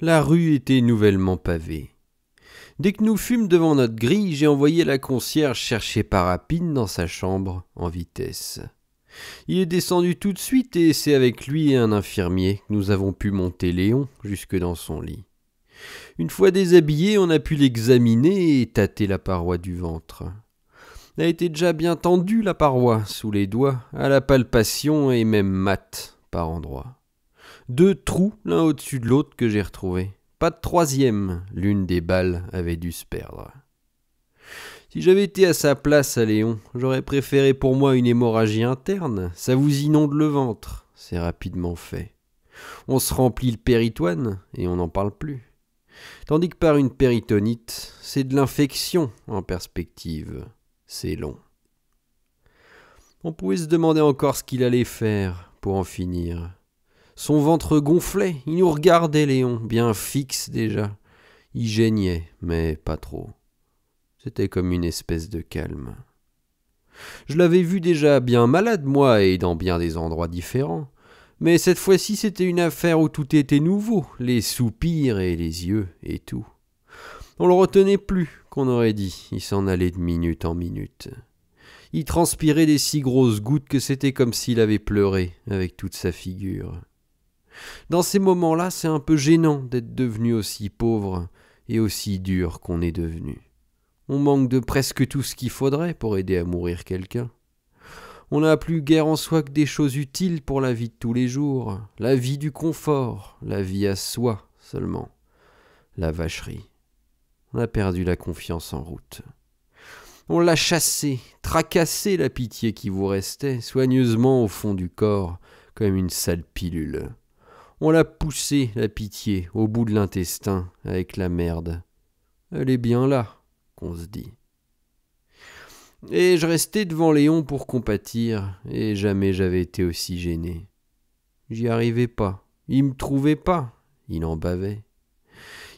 La rue était nouvellement pavée. Dès que nous fûmes devant notre grille, j'ai envoyé la concierge chercher Parapine dans sa chambre en vitesse. Il est descendu tout de suite et c'est avec lui et un infirmier que nous avons pu monter Léon jusque dans son lit. Une fois déshabillé, on a pu l'examiner et tâter la paroi du ventre. Elle été déjà bien tendue, la paroi, sous les doigts, à la palpation et même mate par endroits. Deux trous l'un au-dessus de l'autre que j'ai retrouvés. Pas de troisième, l'une des balles avait dû se perdre. Si j'avais été à sa place à Léon, j'aurais préféré pour moi une hémorragie interne. Ça vous inonde le ventre. C'est rapidement fait. On se remplit le péritoine et on n'en parle plus. Tandis que par une péritonite, c'est de l'infection en perspective. C'est long. On pouvait se demander encore ce qu'il allait faire pour en finir. Son ventre gonflait, il nous regardait Léon, bien fixe déjà. Il geignait, mais pas trop. C'était comme une espèce de calme. Je l'avais vu déjà bien malade, moi, et dans bien des endroits différents. Mais cette fois-ci, c'était une affaire où tout était nouveau, les soupirs et les yeux et tout. On le retenait plus, qu'on aurait dit, il s'en allait de minute en minute. Il transpirait des si grosses gouttes que c'était comme s'il avait pleuré avec toute sa figure. Dans ces moments-là, c'est un peu gênant d'être devenu aussi pauvre et aussi dur qu'on est devenu. On manque de presque tout ce qu'il faudrait pour aider à mourir quelqu'un. On n'a plus guère en soi que des choses utiles pour la vie de tous les jours, la vie du confort, la vie à soi seulement, la vacherie. On a perdu la confiance en route. On l'a chassé, tracassé la pitié qui vous restait, soigneusement au fond du corps, comme une sale pilule. On l'a poussé, la pitié, au bout de l'intestin, avec la merde. Elle est bien là, qu'on se dit. Et je restais devant Léon pour compatir, et jamais j'avais été aussi gêné. J'y arrivais pas, il me trouvait pas, il en bavait.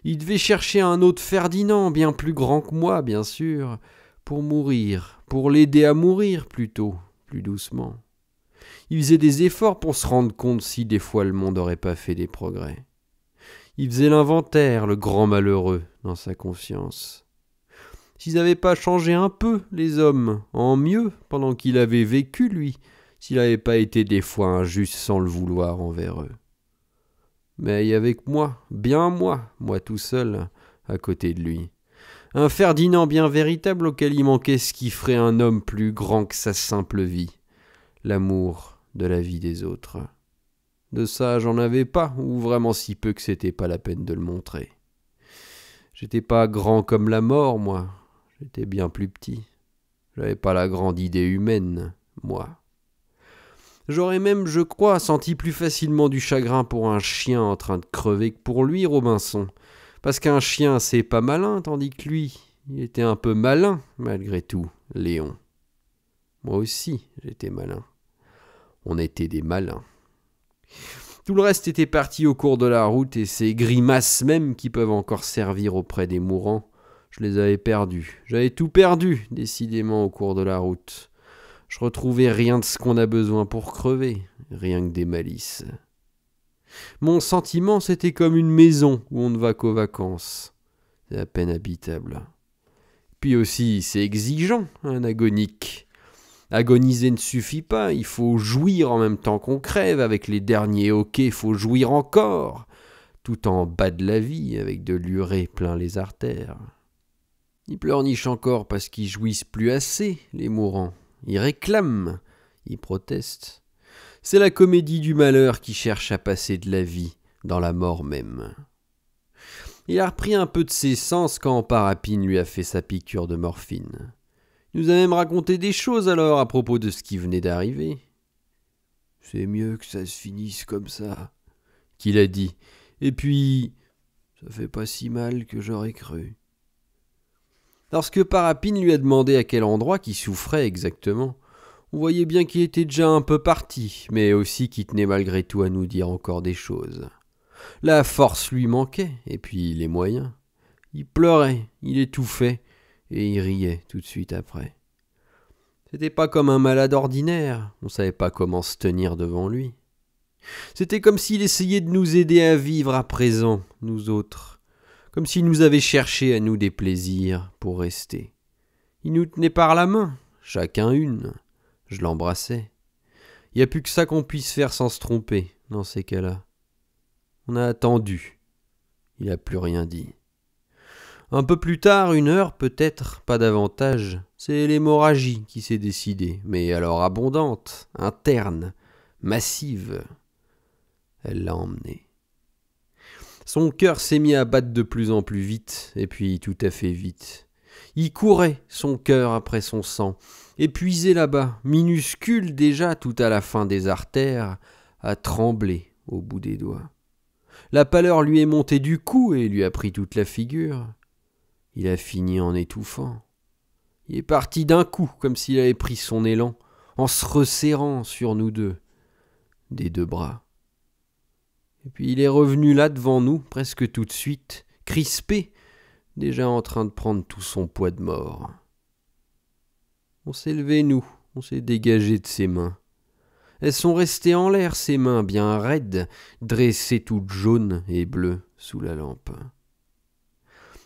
Il devait chercher un autre Ferdinand, bien plus grand que moi, bien sûr, pour mourir, pour l'aider à mourir plutôt, plus doucement. Il faisait des efforts pour se rendre compte si des fois le monde n'aurait pas fait des progrès. Il faisait l'inventaire, le grand malheureux, dans sa conscience. S'ils n'avaient pas changé un peu, les hommes, en mieux, pendant qu'il avait vécu, lui, s'il n'avait pas été des fois injuste sans le vouloir envers eux. Mais avec moi, bien moi, moi tout seul, à côté de lui. Un Ferdinand bien véritable auquel il manquait ce qui ferait un homme plus grand que sa simple vie. L'amour, de la vie des autres. De ça, j'en avais pas, ou vraiment si peu que c'était pas la peine de le montrer. J'étais pas grand comme la mort, moi. J'étais bien plus petit. J'avais pas la grande idée humaine, moi. J'aurais même, je crois, senti plus facilement du chagrin pour un chien en train de crever que pour lui, Robinson. Parce qu'un chien, c'est pas malin, tandis que lui, il était un peu malin, malgré tout, Léon. Moi aussi, j'étais malin on était des malins. Tout le reste était parti au cours de la route, et ces grimaces même qui peuvent encore servir auprès des mourants, je les avais perdues. J'avais tout perdu, décidément, au cours de la route. Je retrouvais rien de ce qu'on a besoin pour crever, rien que des malices. Mon sentiment, c'était comme une maison où on ne va qu'aux vacances. C'est à peine habitable. Puis aussi, c'est exigeant, un agonique. Agoniser ne suffit pas, il faut jouir en même temps qu'on crève, avec les derniers hoquets, il faut jouir encore, tout en bas de la vie, avec de l'urée plein les artères. Ils pleurnichent encore parce qu'ils jouissent plus assez, les mourants. Ils réclament, ils protestent. C'est la comédie du malheur qui cherche à passer de la vie dans la mort même. Il a repris un peu de ses sens quand Parapine lui a fait sa piqûre de morphine. Nous a même raconté des choses alors à propos de ce qui venait d'arriver. C'est mieux que ça se finisse comme ça, qu'il a dit. Et puis, ça fait pas si mal que j'aurais cru. Lorsque Parapine lui a demandé à quel endroit qu'il souffrait exactement, on voyait bien qu'il était déjà un peu parti, mais aussi qu'il tenait malgré tout à nous dire encore des choses. La force lui manquait, et puis les moyens. Il pleurait, il étouffait, et il riait tout de suite après. C'était pas comme un malade ordinaire, on savait pas comment se tenir devant lui. C'était comme s'il essayait de nous aider à vivre à présent, nous autres, comme s'il nous avait cherché à nous des plaisirs pour rester. Il nous tenait par la main, chacun une. Je l'embrassais. Il n'y a plus que ça qu'on puisse faire sans se tromper dans ces cas-là. On a attendu. Il n'a plus rien dit. Un peu plus tard, une heure peut-être, pas davantage, c'est l'hémorragie qui s'est décidée, mais alors abondante, interne, massive. Elle l'a emmené. Son cœur s'est mis à battre de plus en plus vite, et puis tout à fait vite. Il courait, son cœur après son sang, épuisé là-bas, minuscule déjà tout à la fin des artères, à trembler au bout des doigts. La pâleur lui est montée du cou et lui a pris toute la figure. Il a fini en étouffant. Il est parti d'un coup, comme s'il avait pris son élan, en se resserrant sur nous deux, des deux bras. Et puis il est revenu là devant nous, presque tout de suite, crispé, déjà en train de prendre tout son poids de mort. On s'est levé, nous, on s'est dégagé de ses mains. Elles sont restées en l'air, ses mains bien raides, dressées toutes jaunes et bleues sous la lampe.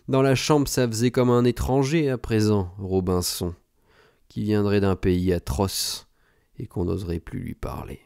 Dans la chambre, ça faisait comme un étranger à présent, Robinson, qui viendrait d'un pays atroce et qu'on n'oserait plus lui parler.